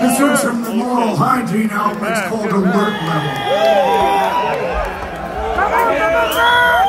This is from the Moral Hygiene Album. It's called Alert Level. Come on, come on, come on.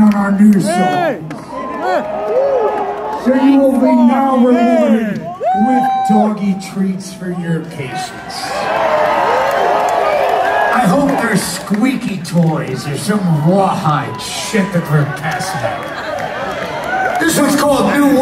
On our new songs. So you will be now rewarded with doggy treats for your patience. I hope they're squeaky toys or some rawhide shit that we're passing out. This one's called New